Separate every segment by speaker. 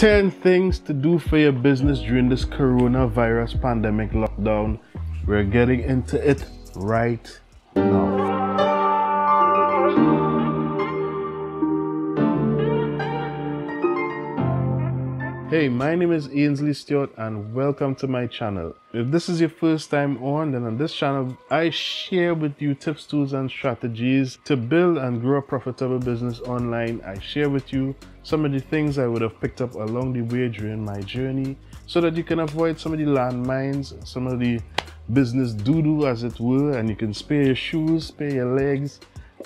Speaker 1: 10 things to do for your business during this coronavirus pandemic lockdown. We're getting into it right now. Hey, my name is Ainsley Stewart and welcome to my channel. If this is your first time on, then on this channel, I share with you tips, tools, and strategies to build and grow a profitable business online. I share with you some of the things I would have picked up along the way during my journey so that you can avoid some of the landmines, some of the business doo-doo as it were, and you can spare your shoes, spare your legs,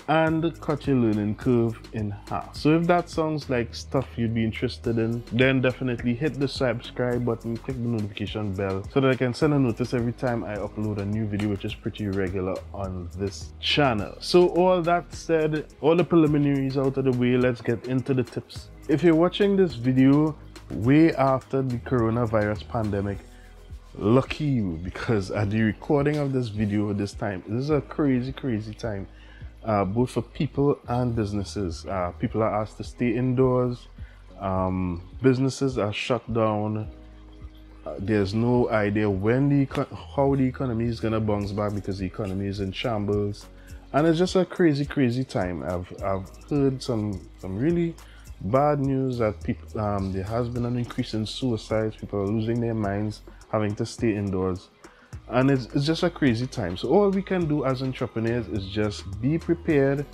Speaker 1: and cut your learning curve in half. So if that sounds like stuff you'd be interested in, then definitely hit the subscribe button, click the notification bell so that I can send a notice every time I upload a new video, which is pretty regular on this channel. So all that said, all the preliminaries out of the way, let's get into the tips. If you're watching this video way after the coronavirus pandemic, lucky you because at the recording of this video this time, this is a crazy, crazy time uh, both for people and businesses. Uh, people are asked to stay indoors. Um, businesses are shut down. Uh, there's no idea when the how the economy is gonna bounce back because the economy is in shambles, and it's just a crazy, crazy time. I've I've heard some some really bad news that people um, there has been an increase in suicides. People are losing their minds, having to stay indoors and it's, it's just a crazy time. So all we can do as entrepreneurs is just be prepared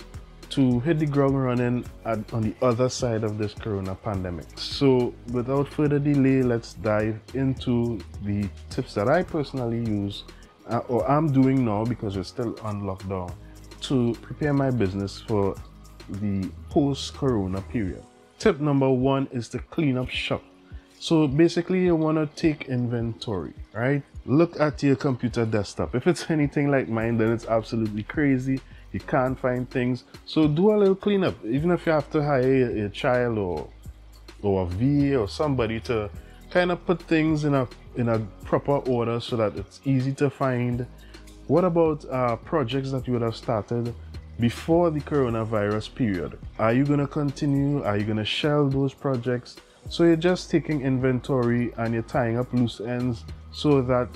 Speaker 1: to hit the ground running at, on the other side of this corona pandemic. So without further delay let's dive into the tips that i personally use uh, or i'm doing now because we're still on lockdown to prepare my business for the post corona period. Tip number one is to clean up shop. So basically you want to take inventory, right? Look at your computer desktop. If it's anything like mine, then it's absolutely crazy. You can't find things. So do a little cleanup. Even if you have to hire a child or or a VA or somebody to kind of put things in a in a proper order so that it's easy to find. What about uh, projects that you would have started before the coronavirus period? Are you going to continue? Are you going to shelve those projects? So you're just taking inventory and you're tying up loose ends so that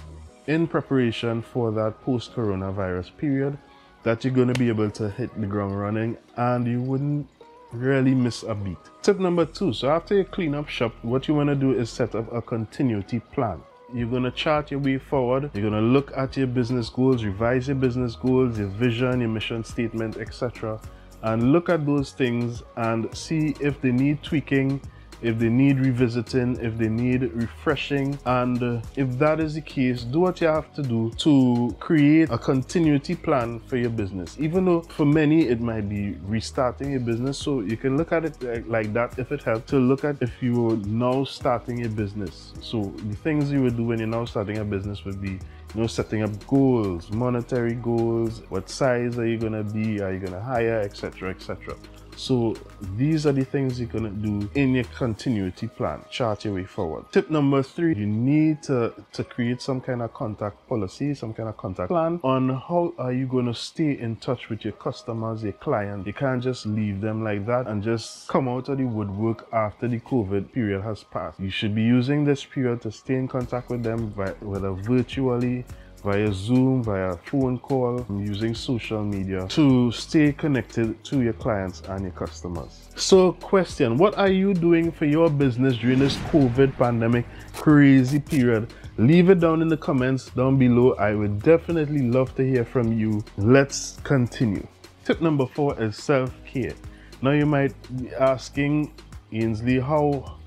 Speaker 1: in preparation for that post coronavirus period that you're going to be able to hit the ground running and you wouldn't really miss a beat. Tip number two, so after you clean up shop, what you want to do is set up a continuity plan. You're going to chart your way forward. You're going to look at your business goals, revise your business goals, your vision, your mission statement, etc. And look at those things and see if they need tweaking, if they need revisiting, if they need refreshing. And uh, if that is the case, do what you have to do to create a continuity plan for your business. Even though for many it might be restarting your business, so you can look at it like that if it helps to look at if you are now starting a business. So the things you would do when you're now starting a business would be you know setting up goals monetary goals what size are you going to be are you going to hire etc etc so these are the things you're gonna do in your continuity plan. Chart your way forward. Tip number three, you need to, to create some kind of contact policy, some kind of contact plan on how are you gonna stay in touch with your customers, your clients. You can't just leave them like that and just come out of the woodwork after the COVID period has passed. You should be using this period to stay in contact with them, whether virtually via Zoom, via phone call, using social media to stay connected to your clients and your customers. So question, what are you doing for your business during this COVID pandemic crazy period? Leave it down in the comments down below. I would definitely love to hear from you. Let's continue. Tip number four is self-care. Now you might be asking, Ainsley, how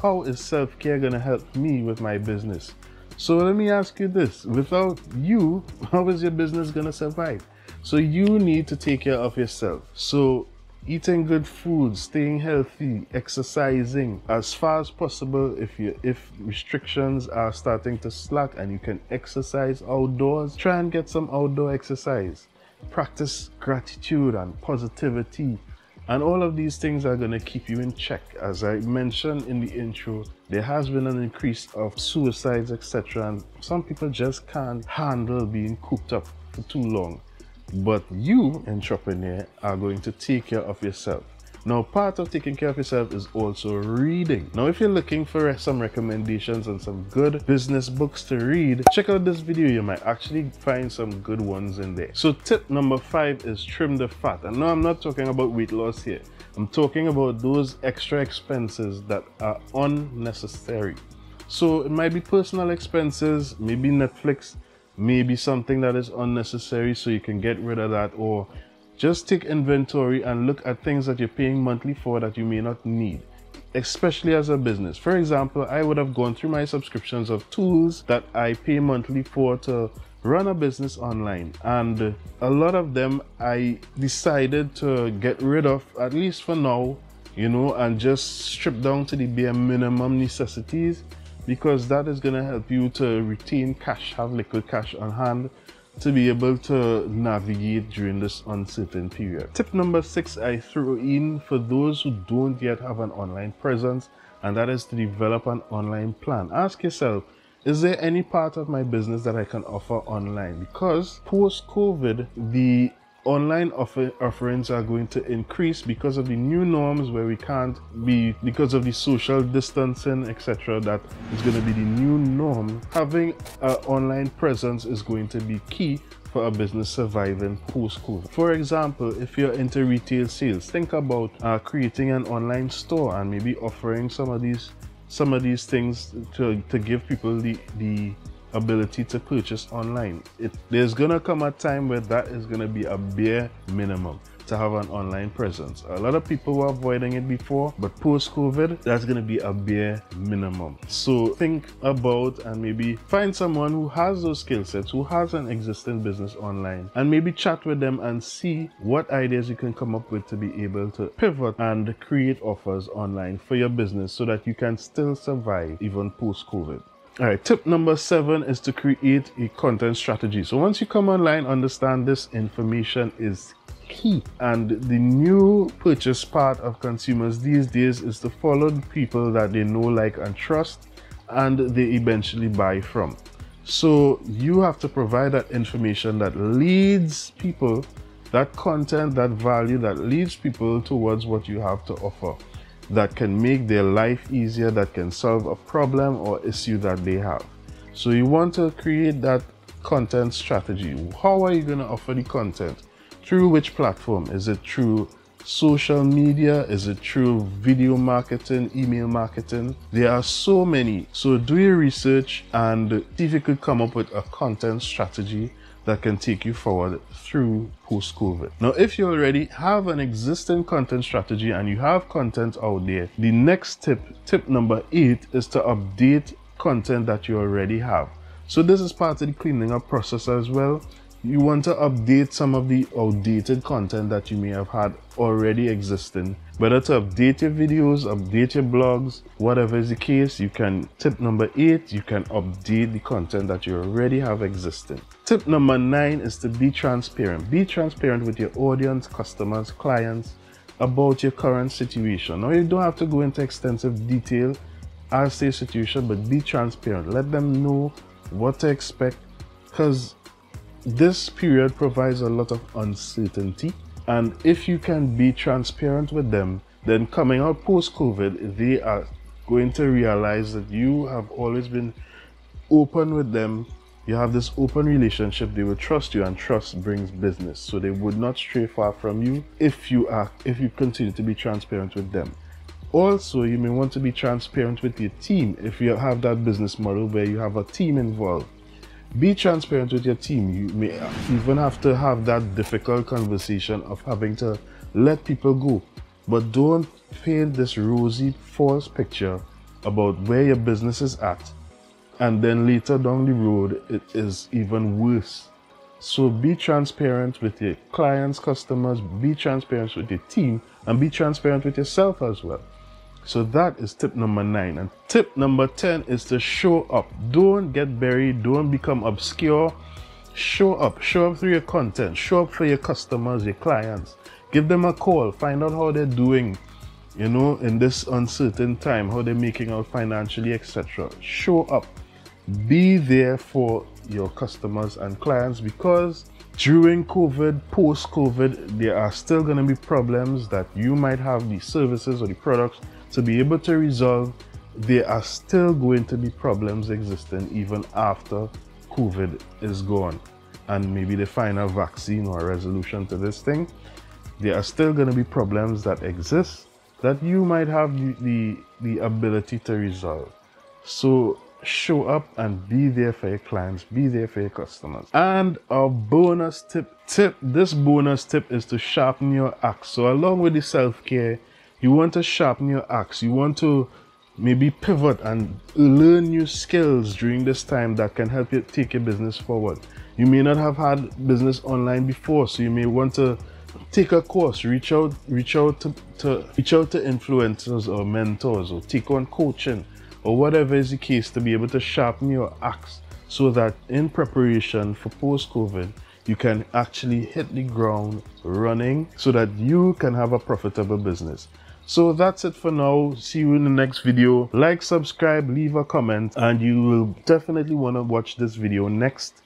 Speaker 1: how is self-care gonna help me with my business? So let me ask you this without you, how is your business going to survive? So you need to take care of yourself. So eating good food, staying healthy, exercising as far as possible if you if restrictions are starting to slack and you can exercise outdoors, try and get some outdoor exercise. Practice gratitude and positivity and all of these things are going to keep you in check. As I mentioned in the intro, there has been an increase of suicides, etc. And some people just can't handle being cooped up for too long. But you, entrepreneur, are going to take care of yourself. Now, part of taking care of yourself is also reading. Now, if you're looking for some recommendations on some good business books to read, check out this video. You might actually find some good ones in there. So, tip number five is trim the fat. And no, I'm not talking about weight loss here. I'm talking about those extra expenses that are unnecessary. So, it might be personal expenses, maybe Netflix, maybe something that is unnecessary so you can get rid of that or just take inventory and look at things that you're paying monthly for that you may not need, especially as a business. For example, I would have gone through my subscriptions of tools that I pay monthly for to run a business online and a lot of them I decided to get rid of at least for now you know and just strip down to the bare minimum necessities because that is going to help you to retain cash have liquid cash on hand to be able to navigate during this uncertain period. Tip number six I throw in for those who don't yet have an online presence, and that is to develop an online plan. Ask yourself, is there any part of my business that I can offer online? Because post COVID, the online offer, offerings are going to increase because of the new norms where we can't be because of the social distancing etc that is going to be the new norm having an online presence is going to be key for a business surviving post-COVID. For example, if you're into retail sales, think about uh, creating an online store and maybe offering some of these some of these things to, to give people the, the ability to purchase online. It, there's gonna come a time where that is gonna be a bare minimum to have an online presence. A lot of people were avoiding it before, but post COVID, that's gonna be a bare minimum. So think about and maybe find someone who has those skill sets, who has an existing business online, and maybe chat with them and see what ideas you can come up with to be able to pivot and create offers online for your business so that you can still survive even post COVID. All right, tip number seven is to create a content strategy. So once you come online, understand this information is key. And the new purchase part of consumers these days is to follow people that they know, like, and trust, and they eventually buy from. So you have to provide that information that leads people, that content, that value that leads people towards what you have to offer that can make their life easier, that can solve a problem or issue that they have. So you want to create that content strategy. How are you going to offer the content? Through which platform? Is it through social media? Is it through video marketing, email marketing? There are so many. So do your research and see if you could come up with a content strategy that can take you forward through post COVID. Now, if you already have an existing content strategy and you have content out there, the next tip, tip number eight, is to update content that you already have. So, this is part of the cleaning up process as well you want to update some of the outdated content that you may have had already existing. Whether to update your videos, update your blogs, whatever is the case, you can, tip number eight, you can update the content that you already have existing. Tip number nine is to be transparent. Be transparent with your audience, customers, clients about your current situation. Now, you don't have to go into extensive detail as to your situation, but be transparent. Let them know what to expect because this period provides a lot of uncertainty, and if you can be transparent with them, then coming out post COVID, they are going to realize that you have always been open with them. You have this open relationship, they will trust you, and trust brings business. So they would not stray far from you if you are if you continue to be transparent with them. Also, you may want to be transparent with your team if you have that business model where you have a team involved be transparent with your team. You may even have to have that difficult conversation of having to let people go. But don't paint this rosy false picture about where your business is at. And then later down the road, it is even worse. So be transparent with your clients, customers, be transparent with your team, and be transparent with yourself as well. So that is tip number nine. And tip number 10 is to show up. Don't get buried, don't become obscure. Show up, show up through your content, show up for your customers, your clients. Give them a call, find out how they're doing, you know, in this uncertain time, how they're making out financially, etc. Show up. Be there for your customers and clients because during COVID, post COVID, there are still going to be problems that you might have the services or the products to be able to resolve. There are still going to be problems existing even after COVID is gone and maybe they find a vaccine or a resolution to this thing. There are still going to be problems that exist that you might have the, the, the ability to resolve. So show up and be there for your clients, be there for your customers. And a bonus tip, tip, this bonus tip is to sharpen your axe. So along with the self-care, you want to sharpen your axe. You want to maybe pivot and learn new skills during this time that can help you take your business forward. You may not have had business online before, so you may want to take a course, reach out, reach out to, to reach out to influencers or mentors or take on coaching or whatever is the case to be able to sharpen your axe so that in preparation for post-COVID, you can actually hit the ground running so that you can have a profitable business. So that's it for now. See you in the next video. Like, subscribe, leave a comment, and you will definitely want to watch this video next